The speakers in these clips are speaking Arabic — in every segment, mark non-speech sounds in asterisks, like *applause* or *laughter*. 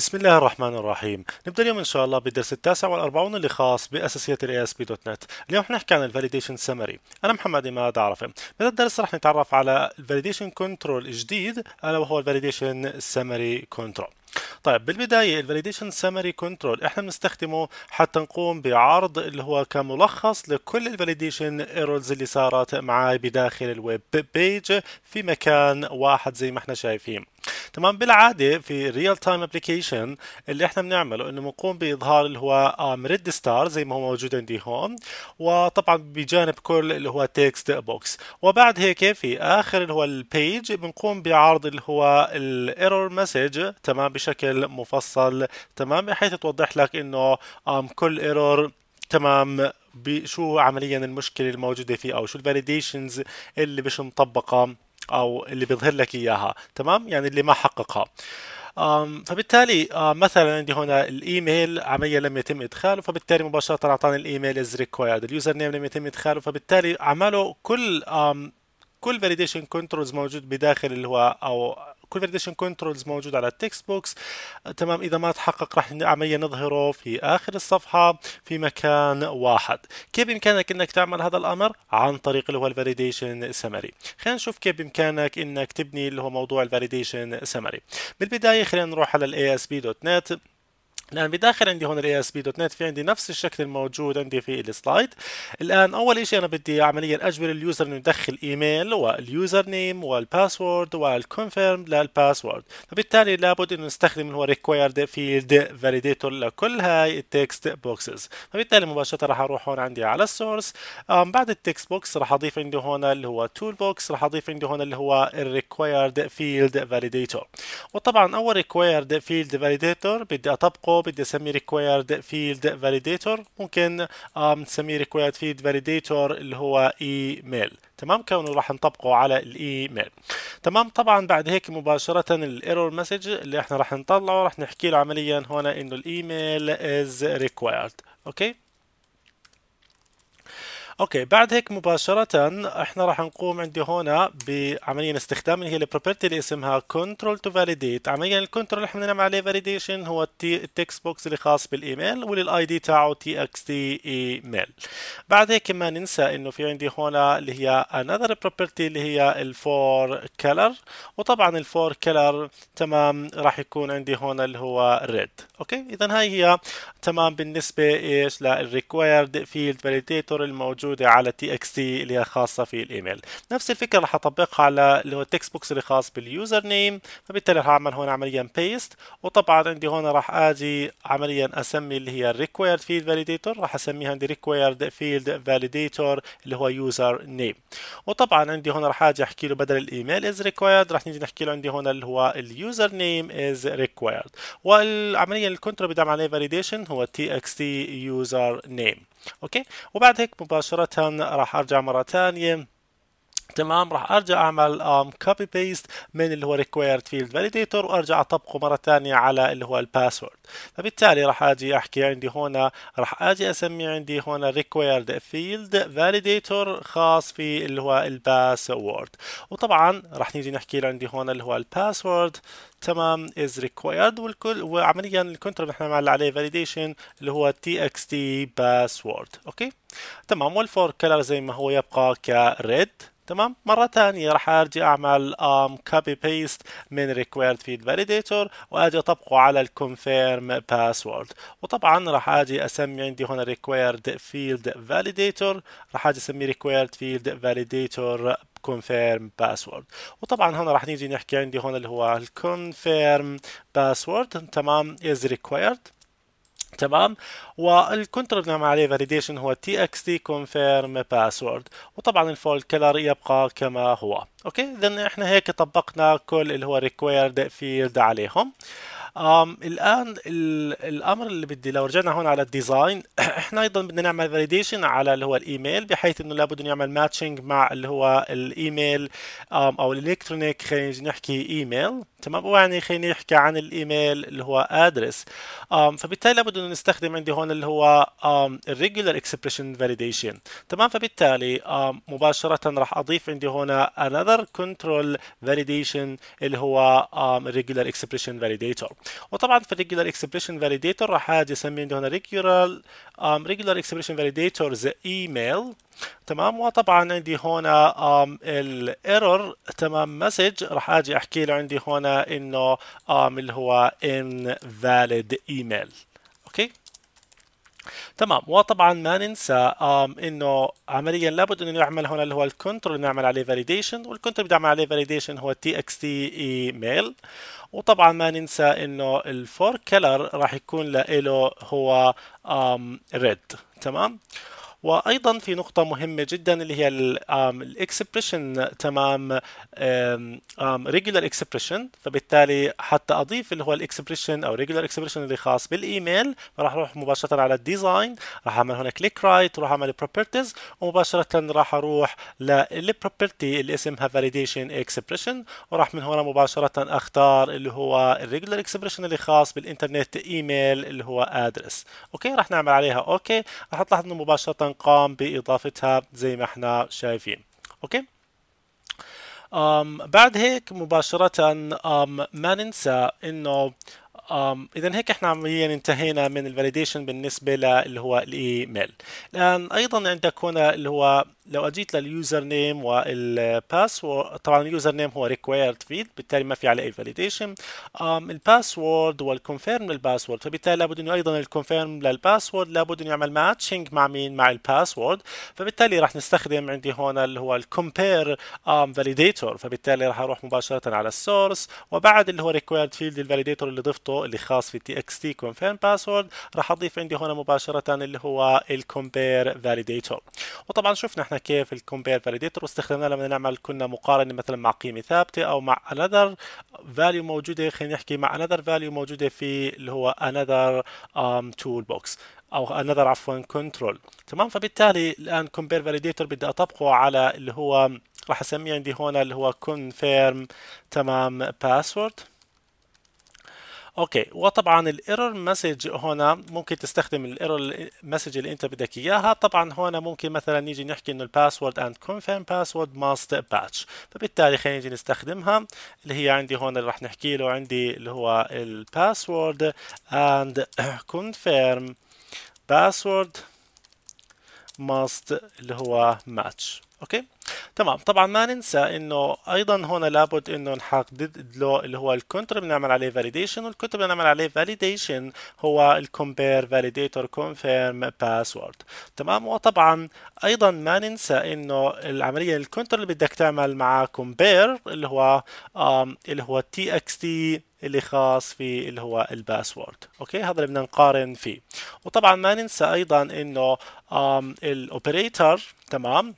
بسم الله الرحمن الرحيم. نبدأ اليوم إن شاء الله بالدرس التاسع والأربعون اللي خاص بأساسيات ال ASP.NET اليوم حنحكي عن ال Validation Summary. أنا محمد إماد عرفة. بهذا الدرس رح نتعرف على ال Validation Control الجديد ألا وهو ال Validation Summary Control. طيب بالبداية ال validation summary control إحنا بنستخدمه حتى نقوم بعرض اللي هو كملخص لكل ال validation errors اللي صارت معي بداخل ال web page في مكان واحد زي ما إحنا شايفين. تمام بالعادة في ال real time application اللي إحنا بنعمله إنه بنقوم بإظهار اللي هو red star زي ما هو موجود عندي هون وطبعا بجانب كل اللي هو text box وبعد هيك في آخر اللي هو ال page بنقوم بعرض اللي هو ال error message تمام بشكل مفصل. تمام؟ بحيث توضح لك إنه كل error تمام بشو عمليا المشكلة الموجودة فيه أو شو ال validations اللي مش مطبقة أو اللي بيظهر لك إياها. تمام؟ يعني اللي ما حققها. فبالتالي مثلا عندي هنا الإيميل عمليا لم يتم إدخاله فبالتالي مباشرة أعطاني ال email is required ال user name لم يتم إدخاله فبالتالي عمله كل كل validation controls موجود بداخل اللي هو أو كل validation controls موجود على ال text box تمام إذا ما تحقق راح عمليا نظهره في آخر الصفحة في مكان واحد. كيف بإمكانك إنك تعمل هذا الأمر؟ عن طريق اللي هو ال validation summary خلينا نشوف كيف بإمكانك إنك تبني اللي هو موضوع ال validation summary بالبداية خلينا نروح على ال ASP.NET الآن بداخل عندي هون ال ASP.NET في عندي نفس الشكل الموجود عندي في ال slide. الآن أول شيء أنا بدي عمليا أجبر ال user إنه يدخل إيميل واليوزر نيم والباسورد والكونفيرم للباسورد. فبالتالي لابد إنه نستخدم اللي هو required field validator لكل هاي ال text boxes فبالتالي مباشرة راح أروح هون عندي على ال source بعد ال text box راح أضيف عندي هون اللي هو toolbox راح أضيف عندي هون اللي هو ال required field validator وطبعا أول required field validator بدي أطبقه بدي اسميه required field validator. ممكن نسميه required field validator اللي هو إيميل. تمام؟ كونه راح نطبقه على الإيميل. تمام؟ طبعا بعد هيك مباشرة ال error message اللي إحنا راح نطلعه راح نحكي له عمليا هنا إنه ال email is required. Okay؟ Okay بعد هيك مباشرة إحنا راح نقوم عندي هنا بعملية استخدام اللي هي ال property اللي اسمها control to validate عمليا ال control اللي إحنا بنعمل عليه validation هو ال text box اللي خاص بال email ولل ID تاعه txt email بعد هيك ما ننسى إنه في عندي هنا اللي هي another property اللي هي ال fore color وطبعا ال fore color تمام راح يكون عندي هنا اللي هو red Okay؟ اذا هاي هي تمام بالنسبة إيش؟ لل required field validator الموجود موجودة على txt اللي هي خاصة في الإيميل. نفس الفكرة راح أطبقها على اللي هو ال text box اللي خاص بال user name فبالتالي راح أعمل هون عمليا paste وطبعا عندي هون راح آجي عمليا أسمي اللي هي required field validator. راح أسميها عندي required field validator اللي هو user name وطبعا عندي هون راح آجي أحكي له بدل ال email is required. راح نيجي نحكي له عندي هون اللي هو ال user name is required. والعمليا ال control بدي أعمل عليه validation هو txt user name okay؟ وبعد هيك مباشرة راح أرجع مرة ثانية. تمام راح أرجع أعمل copy paste من اللي هو required field validator وأرجع أطبقه مرة ثانية على اللي هو ال password فبالتالي راح أجي أحكي عندي هنا راح أجي أسمي عندي هنا required field validator خاص في اللي هو ال password وطبعا راح نيجي نحكي له عندي هنا اللي هو ال password تمام is required والكل وعمليا ال control اللي إحنا بنعمل عليه validation اللي هو txt password. Okay؟ تمام وال fore color زي ما هو يبقى ك red. تمام مرة ثانية راح ارجع اعمل um, copy paste من required field validator واجي اطبقه على ال confirm password وطبعا راح أجي اسمي عندي هنا required field validator راح أجي اسميه required field validator confirm password وطبعا هنا راح نيجي نحكي عندي هنا اللي هو ال confirm password تمام is required تمام؟ وال control بنعمل عليه validation هو txt confirm password. وطبعا ال fore color يبقى كما هو. أوكي؟ اذا إحنا هيك طبقنا كل اللي هو required field عليهم. Um, الآن الأمر اللي بدي لو رجعنا هون على ال design *clears throat* إحنا أيضا بدنا نعمل validation على اللي هو الإيميل بحيث إنه لابد نعمل matching مع اللي هو الإيميل أو ال electronic خلينا نحكي إيميل. تمام؟ ويعني خلينا نحكي عن الإيميل اللي هو address فبالتالي لابد إنه نستخدم عندي هون اللي هو ال regular expression validation تمام؟ فبالتالي مباشرة راح أضيف عندي هنا another control validation اللي هو regular expression validator. وطبعا في ال regular expression validator راح أجي عندي هنا regular regular expression validators email تمام؟ وطبعا عندي هنا ال error تمام؟ message راح أجي أحكي له عندي هنا إنه اللي هو invalid email. أوكي؟ تمام؟ وطبعا ما ننسى إنه عمليا لابد إنه نعمل هنا اللي هو ال control نعمل عليه validation وال control بدي اعمل عليه validation هو txt email وطبعا ما ننسى إنه ال fore color راح يكون له هو red تمام؟ وأيضا في نقطة مهمة جدا اللي هي ال expression تمام regular expression فبالتالي حتى أضيف اللي هو ال expression أو regular expression اللي خاص بالإيميل. راح أروح مباشرة على ال design راح أعمل هنا click right وراح أعمل properties ومباشرة راح أروح لل property اللي اسمها validation expression وراح من هنا مباشرة أختار اللي هو ال regular expression اللي خاص بالإنترنت إيميل اللي هو address okay؟ راح نعمل عليها okay؟ راح تلاحظ انه مباشرة قام بإضافتها زي ما إحنا شايفين. okay؟ um بعد هيك مباشرة ما ننسى إنه اذا هيك إحنا عمليا انتهينا من ال validation بالنسبة اللي هو الإيميل. الان أيضا عندك هنا اللي هو لو أجيت لل user name وال password طبعا ال user name هو required field بالتالي ما في عليه أي validation ال password وال confirm لل password فبالتالي لابد إنه أيضا ال confirm لل password لابد إنه يعمل matching مع مين؟ مع ال password فبالتالي راح نستخدم عندي هنا اللي هو ال compare validator فبالتالي راح أروح مباشرة على ال source وبعد اللي هو required field ال validator اللي ضفته اللي خاص في txt confirm password راح أضيف عندي هنا مباشرة اللي هو ال compare validator وطبعا شفنا إحنا كيف ال compare validator واستخدمناه لما نعمل كنا مقارنة مثلا مع قيمة ثابتة أو مع another value موجودة. خلينا نحكي مع another value موجودة في اللي هو another um, toolbox أو another عفوا control تمام؟ فبالتالي الآن compare validator بدي أطبقه على اللي هو راح أسميه عندي هنا اللي هو confirm تمام password okay. وطبعا ال error message هنا ممكن تستخدم ال error message اللي أنت بدك إياها. طبعا هنا ممكن مثلا نيجي نحكي إنه ال password and confirm password must match فبالتالي خلينا نيجي نستخدمها اللي هي عندي هون اللي راح نحكي له عندي اللي هو ال password and confirm password must اللي هو match okay؟ تمام. طبعا ما ننسى إنه أيضا هنا لابد إنه نحدد له اللي هو ال control بنعمل عليه validation وال control بنعمل عليه validation هو ال compare validator confirm password تمام؟ وطبعا أيضا ما ننسى إنه العملية ال control اللي بدك تعمل مع compare اللي هو اللي هو t اللي خاص في اللي هو ال password okay؟ هذا اللي بدنا نقارن فيه. وطبعا ما ننسى أيضا إنه ال operator تمام؟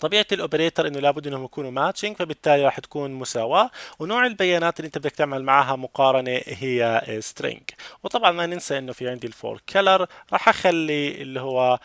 طبيعة ال operator إنه لابد إنهم يكونوا matching فبالتالي راح تكون مساواة. ونوع البيانات اللي أنت بدك تعمل معها مقارنة هي string. وطبعا ما ننسى إنه في عندي ال fore color راح أخلي اللي هو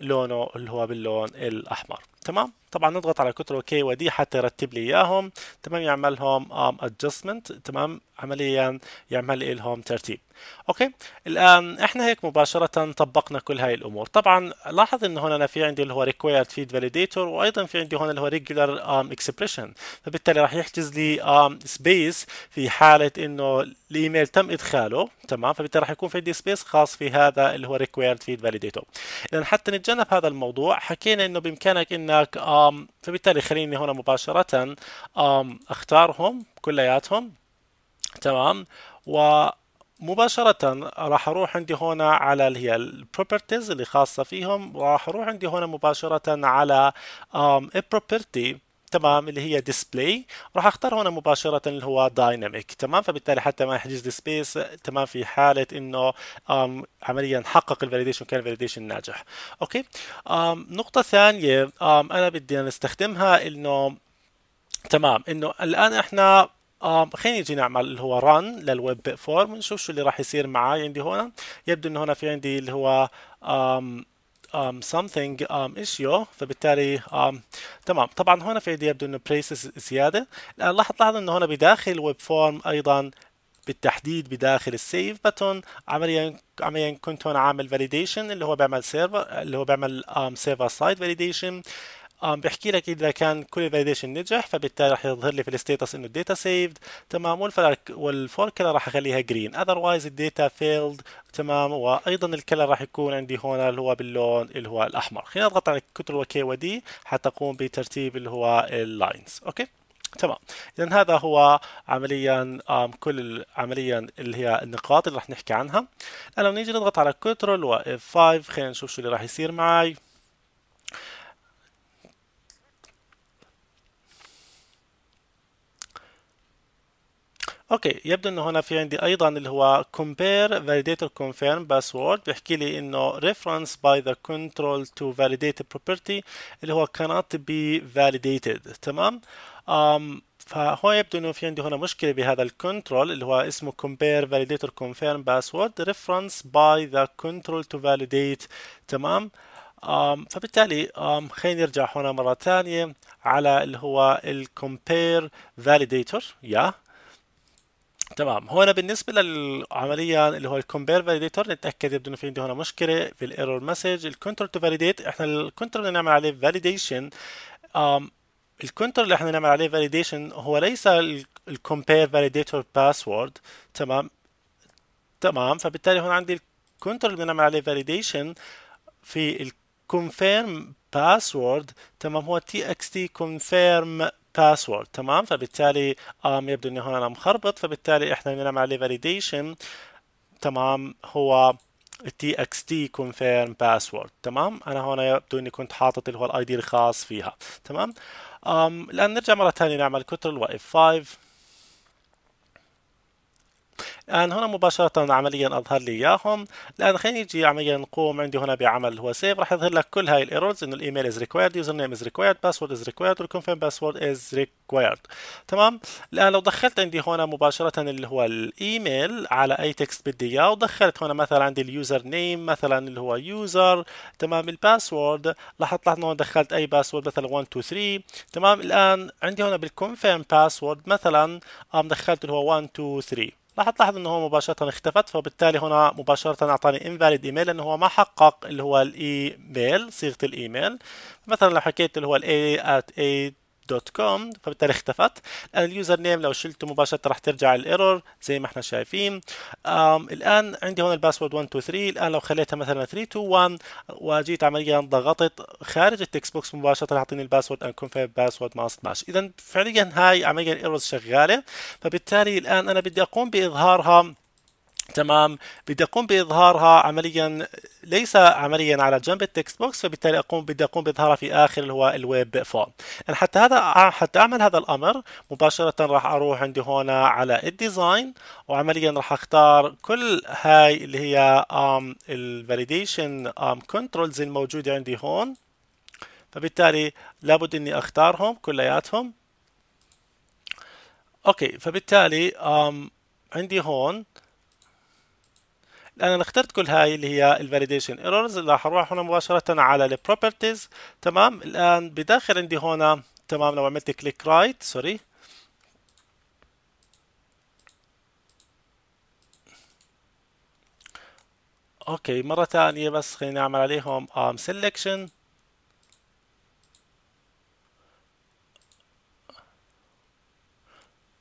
لونه اللي هو باللون الأحمر. تمام؟ طبعا نضغط على كتر أوكي ودي حتى يرتب لي إياهم. تمام يعمل لهم ادجستمنت تمام عمليا يعمل لهم ترتيب. أوكي الآن إحنا هيك مباشرة طبقنا كل هاي الأمور. طبعا لاحظ إنه هنا أنا في عندي اللي هو required feed validator وأيضا في عندي هنا اللي هو regular um, فبالتالي راح يحجز لي space في حالة إنه الإيميل تم إدخاله. تمام فبالتالي راح يكون في عندي سبيس خاص في هذا اللي هو required feed validator. اذا حتى نتجنب هذا الموضوع حكينا إنه بإمكانك انك um, فبالتالي خليني هنا مباشرة um, أختارهم كلياتهم. تمام. و مباشرة راح أروح عندي هنا على اللي هي ال properties اللي خاصة فيهم راح أروح عندي هنا مباشرة على property تمام اللي هي display راح أختار هنا مباشرة اللي هو dynamic تمام؟ فبالتالي حتى ما يحجز لي space تمام؟ في حالة إنه عمليا حقق ال validation كان ال validation ناجح. okay؟ نقطة ثانية أنا بدي نستخدمها إنه تمام إنه الآن إحنا خلينا نجي نعمل اللي هو run لل web form نشوف شو اللي راح يصير معي عندي هنا يبدو إنه هنا في عندي اللي هو something um, issue. فبالتالي um, تمام. طبعا هنا في عندي يبدو إنه braces زيادة. الان لاحظ لاحظ إنه هنا بداخل ال web form أيضا بالتحديد بداخل ال save button عمليا عمليا كنت هنا عامل validation اللي هو بيعمل server اللي هو بيعمل server side validation um, بيحكي لك إذا كان كل ال validation نجح فبالتالي راح يظهر لي في ال status إنه ال data saved تمام؟ والفرق وال fore color راح اخليها green otherwise ال data failed تمام؟ وأيضا ال color راح يكون عندي هون اللي هو باللون اللي هو الأحمر. خلينا نضغط على control و K و D حتى اقوم بترتيب اللي هو ال lines okay؟ تمام. اذا هذا هو عمليا كل عمليا اللي هي النقاط اللي راح نحكي عنها. الان لو نيجي نضغط على control و F5 خلينا نشوف شو اللي راح يصير معي. okay يبدو انه هنا في عندي أيضا اللي هو compare validator confirm password بيحكي لي انه reference by the control to validate property اللي هو cannot be validated تمام um, فهو يبدو انه في عندي هنا مشكله بهذا ال control اللي هو اسمه compare validator confirm password reference by the control to validate تمام um, فبالتالي um, خلينا نرجع هنا مرة ثانية على اللي هو ال compare validator yeah. تمام. هنا بالنسبة للعملية اللي هو ال compare validator نتأكد يبدو إنه في عندي هنا مشكلة في ال error message. ال control to validate إحنا ال control اللي نعمل عليه validation ال control اللي إحنا نعمل عليه validation هو ليس ال compare validator password تمام. تمام. فبالتالي هنا عندي ال control اللي بنعمل عليه validation في ال confirm password تمام. هو txt confirm password تمام؟ فبالتالي um, يبدو إنه هنا أنا مخربط فبالتالي إحنا بنعمل عليه validation تمام؟ هو txt confirm password. تمام؟ أنا هنا يبدو إني كنت حاطط اللي هو ال ID الخاص فيها. تمام؟ الآن نرجع مرة ثانية نعمل control و F5 الآن هنا مباشرة عمليا أظهر لي إياهم. الآن خلينا نجي عمليا نقوم عندي هنا بعمل هو save راح يظهر لك كل هاي ال errors إنه ال email is required username is required password is required وال confirm password is required. تمام؟ الآن لو دخلت عندي هنا مباشرة اللي هو الإيميل على أي text بدي إياه ودخلت هنا مثلا عندي ال user name مثلا اللي هو user تمام؟ ال password لاحظت انه دخلت أي password مثلا 1 2 3 تمام؟ الآن عندي هنا بال confirm password مثلا دخلت اللي هو 1 2 3 راح تلاحظ إنه هو مباشرة اختفت فبالتالي هنا مباشرة أعطاني invalid email لأنه هو ما حقق اللي هو الايميل صيغة الايميل مثلا لو حكيت اللي هو ال a at dot com فبالتالي اختفت. الان ال user name لو شلته مباشرة راح ترجع ال error زي ما إحنا شايفين. الآن عندي هون ال password 1 2 3 الآن لو خليتها مثلا 3 2 1 وجيت عمليا ضغطت خارج ال text box مباشرة راح يعطيني ال password and confirm password must match اذا فعليا هاي عمليا ال errors شغالة. فبالتالي الآن أنا بدي أقوم بإظهارها تمام. بدي أقوم بإظهارها عمليا ليس عمليا على جنب ال text box فبالتالي أقوم بدي أقوم بإظهارها في آخر اللي هو ال web form. يعني حتى هذا حتى أعمل هذا الأمر مباشرة راح أروح عندي هنا على ال design وعمليا راح أختار كل هاي اللي هي ال validation controls الموجودة عندي هون. فبالتالي لابد إني أختارهم كلياتهم. okay فبالتالي عندي هون أنا اخترت كل هاي اللي هي ال validation errors راح أروح هنا مباشرة على ال properties تمام؟ الآن بداخل عندي هنا تمام؟ لو عملت click right sorry okay مرة ثانية بس خلينا نعمل عليهم um, selection.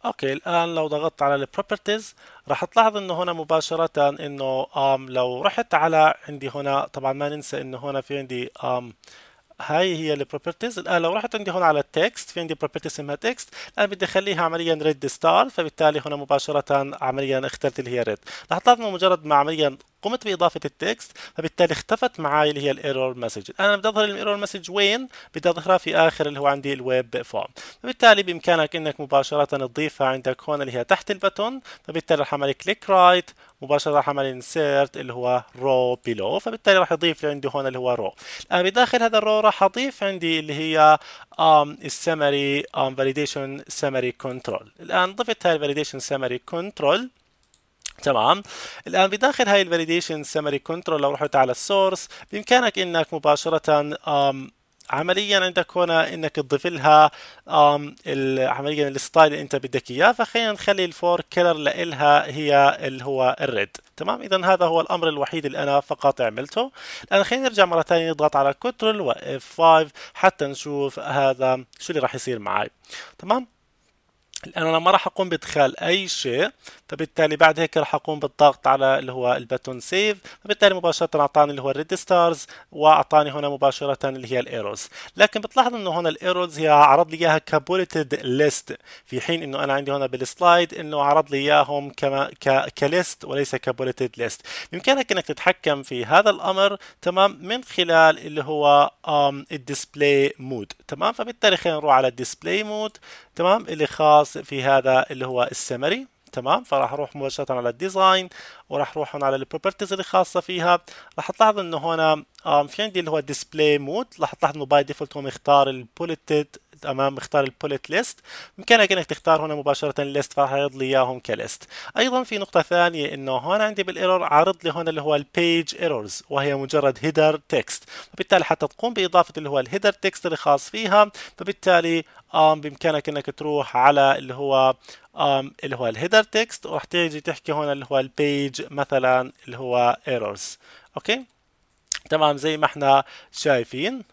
okay الآن لو ضغطت على ال properties راح تلاحظ إنه هنا مباشرة إنه آم لو رحت على عندي هنا طبعا ما ننسى إنه هنا في عندي آم هاي هي ال properties الآن لو رحت عندي هون على ال text في عندي properties اسمها text الآن بدي أخليها عمليا red star فبالتالي هنا مباشرة عمليا اخترت اللي هي red رح تلاحظ مجرد ما عمليا قمت بإضافة ال text فبالتالي اختفت معي اللي هي ال error message أنا بدي أظهر ال error message وين؟ بدي أظهرها في آخر اللي هو عندي ال web form فبالتالي بإمكانك إنك مباشرة تضيفها عندك هون اللي هي تحت ال button. فبالتالي رح أعمل click right مباشرة راح أعمل insert اللي هو row below فبالتالي راح يضيف لي عندي هون اللي هو row الآن بداخل هذا ال row راح أضيف عندي اللي هي ال summary validation summary control الآن ضفت هاي ال validation summary control تمام. الآن بداخل هاي ال validation summary control لو رحت على ال source بإمكانك إنك مباشرة عمليا عندك هنا إنك تضيف لها عمليا ال style اللي أنت بدك إياه. فخلينا نخلي ال fore color لها هي اللي هو ال red تمام؟ اذا هذا هو الأمر الوحيد اللي أنا فقط عملته. الآن خلينا نرجع مرة ثانية نضغط على control و F5 حتى نشوف هذا شو اللي راح يصير معي تمام؟ الآن أنا ما راح أقوم بإدخال أي شيء فبالتالي بعد هيك راح أقوم بالضغط على اللي هو ال button save فبالتالي مباشرة أعطاني اللي هو ال red stars وأعطاني هنا مباشرة اللي هي ال errors لكن بتلاحظ إنه هنا ال errors هي عرض لي إياها ك bulleted list في حين إنه أنا عندي هنا بال slide إنه عرض لي إياهم كما ك ك list وليس ك bulleted list بإمكانك إنك تتحكم في هذا الأمر تمام من خلال اللي هو ال display mode تمام فبالتالي خلينا نروح على ال display mode تمام اللي خاص في هذا اللي هو السمري. تمام؟ فراح أروح مباشرة على ال design وراح أروح هنا على ال properties اللي خاصة فيها. راح تلاحظ إنه هنا في عندي اللي هو display mode راح تلاحظ إنه by default هو مختار ال bulleted تمام مختار ال bullet list بإمكانك إنك تختار هنا مباشرة ال list فراح يعرض لي إياهم ك list أيضا في نقطة ثانية إنه هون عندي بال error عارض لي هنا اللي هو ال page errors وهي مجرد header text فبالتالي حتى تقوم بإضافة اللي هو ال header text اللي خاص فيها. فبالتالي بإمكانك إنك تروح على اللي هو اللي هو ال header text وراح تيجي تحكي هنا اللي هو ال page مثلا اللي هو errors okay؟ تمام زي ما إحنا شايفين.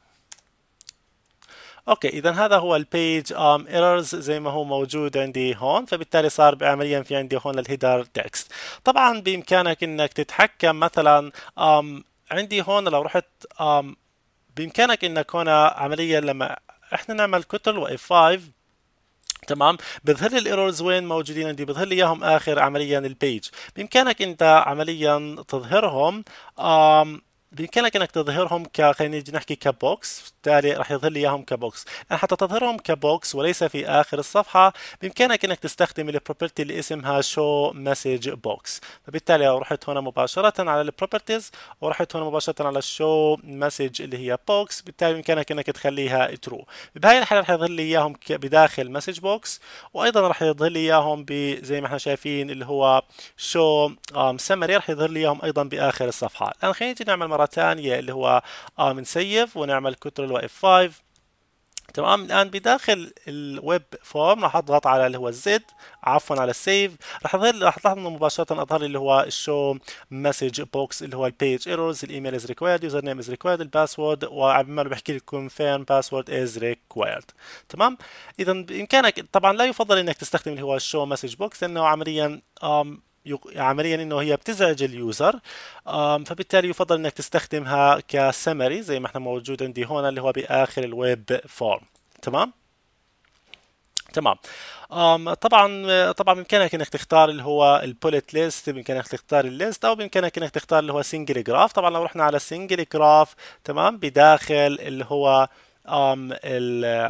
okay اذا هذا هو ال page ام errors زي ما هو موجود عندي هون فبالتالي صار عمليا في عندي هون ال header text طبعا بإمكانك إنك تتحكم مثلا آم عندي هون لو رحت آم بإمكانك إنك هنا عمليا لما إحنا نعمل control و F5 تمام؟ بظهر لي ال errors وين موجودين عندي بظهر لي إياهم آخر عمليا ال page بإمكانك أنت عمليا تظهرهم بإمكانك أنك تظهرهم ك خلينا نحكي ك box. بالتالي راح يظهر لي إياهم ك box. يعني حتى تظهرهم ك box وليس في آخر الصفحة بإمكانك إنك تستخدم ال property اللي اسمها show message box فبالتالي لو رحت هنا مباشرة على ال properties ورحت هنا مباشرة على ال show message اللي هي box بالتالي بإمكانك إنك تخليها true بهاي الحالة راح يظهر لي إياهم بداخل message box وأيضا راح يظهر لي إياهم زي ما إحنا شايفين اللي هو شو سمري راح يظهر لي إياهم أيضا بآخر الصفحة. الان خلينا نجي نعمل مرة ثانية اللي هو ن save ونعمل control و F5 تمام الآن بداخل ال web form راح أضغط على اللي هو الزد عفوا على ال save راح أظهر راح تلاحظ إنه مباشرة أظهر لي اللي هو ال show message box اللي هو ال page errors ال email is required user name is required ال password وعمال بحكي لك confirm password is required تمام؟ اذا بإمكانك طبعا لا يفضل إنك تستخدم اللي هو ال show message box لأنه عمليا عمليا إنه هي بتزعج ال user فبالتالي يفضل إنك تستخدمها كسمري زي ما إحنا موجود عندي هون اللي هو بآخر ال web form تمام؟ تمام. طبعا طبعا بإمكانك إنك تختار اللي هو ال bullet list بإمكانك تختار ال list أو بإمكانك إنك تختار اللي هو single paragraph طبعا لو رحنا على single paragraph تمام بداخل اللي هو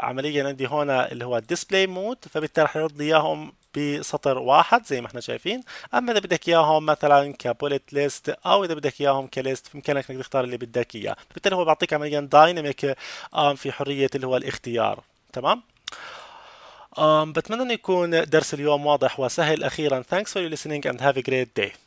عمليا عندي هنا اللي هو ال display mode فبالتالي يرد لي إياهم بسطر واحد زي ما إحنا شايفين. أما إذا بدك إياهم مثلا ك bullet list أو إذا بدك إياهم ك list بإمكانك إنك تختار اللي بدك إياه. بالتالي هو بيعطيك عمليا dynamic في حرية اللي هو الاختيار. تمام؟ بتمنى إنه يكون درس اليوم واضح وسهل. أخيرا thanks for listening and have a great day.